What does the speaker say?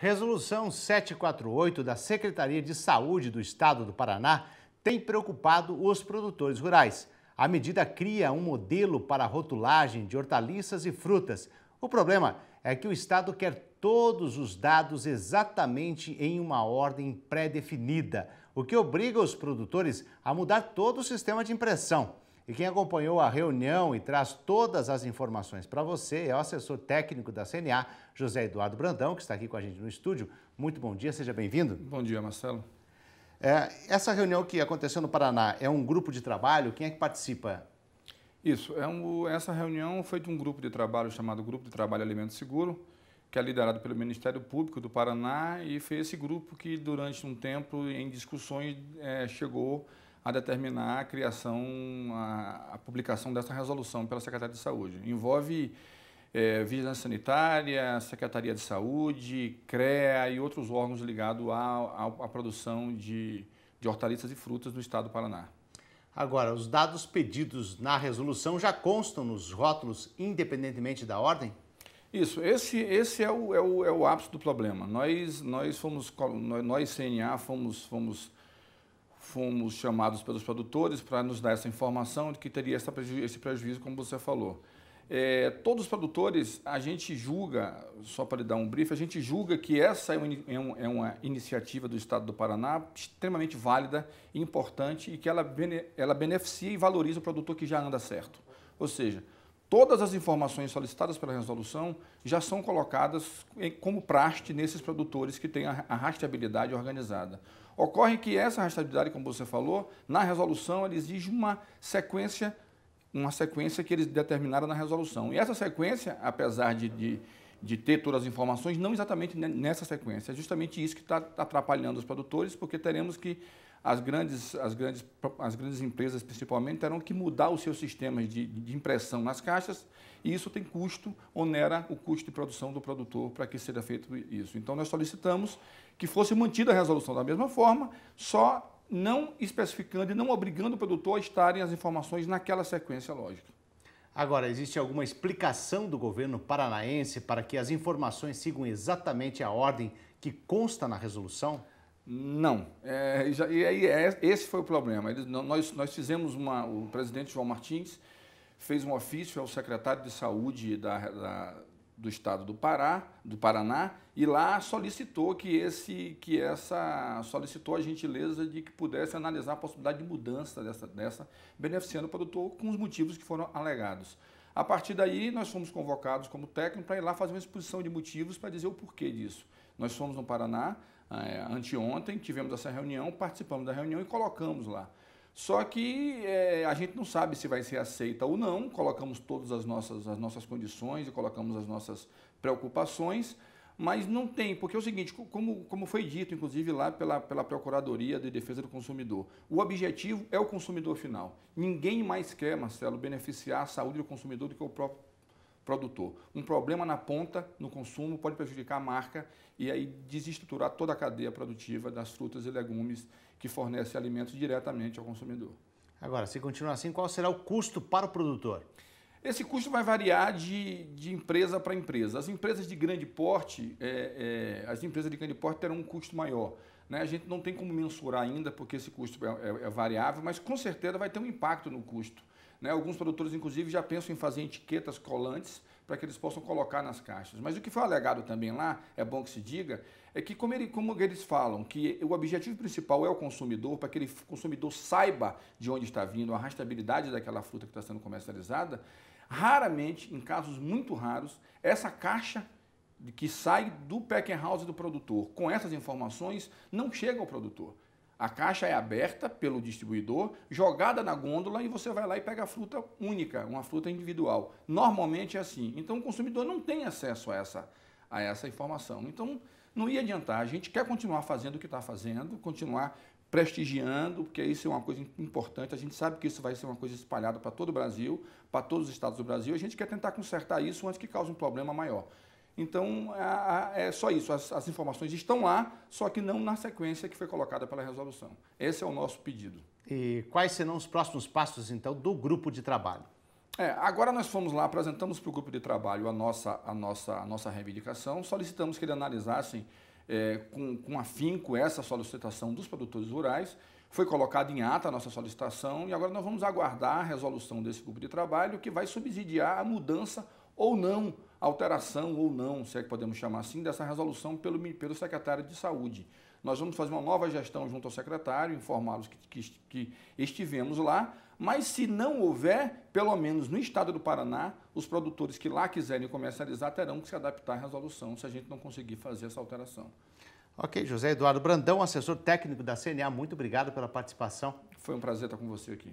Resolução 748 da Secretaria de Saúde do Estado do Paraná tem preocupado os produtores rurais. A medida cria um modelo para rotulagem de hortaliças e frutas. O problema é que o Estado quer todos os dados exatamente em uma ordem pré-definida, o que obriga os produtores a mudar todo o sistema de impressão. E quem acompanhou a reunião e traz todas as informações para você é o assessor técnico da CNA, José Eduardo Brandão, que está aqui com a gente no estúdio. Muito bom dia, seja bem-vindo. Bom dia, Marcelo. É, essa reunião que aconteceu no Paraná é um grupo de trabalho? Quem é que participa? Isso, é um, essa reunião foi de um grupo de trabalho chamado Grupo de Trabalho Alimento Seguro, que é liderado pelo Ministério Público do Paraná e foi esse grupo que, durante um tempo, em discussões, é, chegou a determinar a criação, a, a, publicação dessa resolução pela Secretaria de Saúde. Envolve é, Vigilância Sanitária, Secretaria de Saúde, CREA e outros órgãos ligados à, à produção de, de hortaliças e frutas no estado do Paraná. Agora, os dados pedidos na resolução já constam nos rótulos, independentemente da ordem? Isso, esse, esse é, o, é, o, é o ápice do problema. Nós, nós fomos, nós CNA, fomos, fomos fomos chamados pelos produtores para nos dar essa informação de que teria esse prejuízo, esse prejuízo como você falou. É, todos os produtores, a gente julga, só para lhe dar um brief, a gente julga que essa é, um, é uma iniciativa do Estado do Paraná extremamente válida e importante e que ela, bene, ela beneficia e valoriza o produtor que já anda certo. Ou seja, todas as informações solicitadas pela resolução já são colocadas como praste nesses produtores que têm a, rastreabilidade organizada. Ocorre que essa rastreabilidade, como você falou, na resolução ela exige uma sequência, uma sequência que eles determinaram na resolução. E essa sequência, apesar de, de, de ter todas as informações, não exatamente nessa sequência. É justamente isso que está atrapalhando os produtores, porque teremos que as grandes, as grandes, as grandes empresas, principalmente, terão que mudar os seus sistemas de, de impressão nas caixas e isso tem custo, onera o custo de produção do produtor para que seja feito isso. Então, nós solicitamos que fosse mantida a resolução da mesma forma, só não especificando e não obrigando o produtor a estarem as informações naquela sequência lógica. Agora, existe alguma explicação do governo paranaense para que as informações sigam exatamente a ordem que consta na resolução? Não. É, já, e aí, é, esse foi o problema. Nós, nós fizemos uma. O presidente João Martins fez um ofício ao secretário de saúde da, da do estado do Pará, do Paraná, e lá solicitou que esse que essa solicitou a gentileza de que pudesse analisar a possibilidade de mudança dessa dessa beneficiando o produtor com os motivos que foram alegados. A partir daí, nós fomos convocados como técnico para ir lá fazer uma exposição de motivos para dizer o porquê disso. Nós fomos no Paraná é, anteontem, tivemos essa reunião, participamos da reunião e colocamos lá. Só que é, a gente não sabe se vai ser aceita ou não, colocamos todas as nossas, as nossas condições e colocamos as nossas preocupações, mas não tem, porque é o seguinte, como, como foi dito, inclusive, lá pela, pela Procuradoria de Defesa do Consumidor, o objetivo é o consumidor final. Ninguém mais quer, Marcelo, beneficiar a saúde do consumidor do que o próprio produtor. Um problema na ponta, no consumo, pode prejudicar a marca e aí desestruturar toda a cadeia produtiva das frutas e legumes que fornece alimentos diretamente ao consumidor. Agora, se continuar assim, qual será o custo para o produtor? Esse custo vai variar de, de empresa para empresa. As empresas de grande porte, é, é, as empresas de grande porte terão um custo maior. Né? A gente não tem como mensurar ainda, porque esse custo é, é, é variável, mas com certeza vai ter um impacto no custo. Né? Alguns produtores, inclusive, já pensam em fazer etiquetas colantes para que eles possam colocar nas caixas. Mas o que foi alegado também lá, é bom que se diga, é que como, ele, como eles falam, que o objetivo principal é o consumidor, para que o consumidor saiba de onde está vindo, a rastreabilidade daquela fruta que está sendo comercializada, raramente, em casos muito raros, essa caixa que sai do packing house do produtor com essas informações não chega ao produtor. A caixa é aberta pelo distribuidor, jogada na gôndola e você vai lá e pega a fruta única, uma fruta individual. Normalmente é assim. Então o consumidor não tem acesso a essa, a essa informação. Então não ia adiantar. A gente quer continuar fazendo o que está fazendo, continuar prestigiando, porque isso é uma coisa importante. A gente sabe que isso vai ser uma coisa espalhada para todo o Brasil, para todos os estados do Brasil. A gente quer tentar consertar isso antes que cause um problema maior. Então, é só isso. As, as, informações estão lá, só que não na sequência que foi colocada pela resolução. Esse é o nosso pedido. E quais serão os próximos passos, então, do grupo de trabalho? É, agora nós fomos lá, apresentamos para o grupo de trabalho a nossa, a, nossa, a nossa reivindicação, solicitamos que eles analisassem é, com, com afinco essa solicitação dos produtores rurais. Foi colocada em ata a nossa solicitação e agora nós vamos aguardar a resolução desse grupo de trabalho que vai subsidiar a mudança ou não, alteração ou não, se é que podemos chamar assim, dessa resolução pelo, pelo secretário de Saúde. Nós vamos fazer uma nova gestão junto ao secretário, informá-los que, que, que estivemos lá, mas se não houver, pelo menos no estado do Paraná, os produtores que lá quiserem comercializar terão que se adaptar à resolução se a gente não conseguir fazer essa alteração. Ok, José Eduardo Brandão, assessor técnico da CNA, muito obrigado pela participação. Foi um prazer estar com você aqui.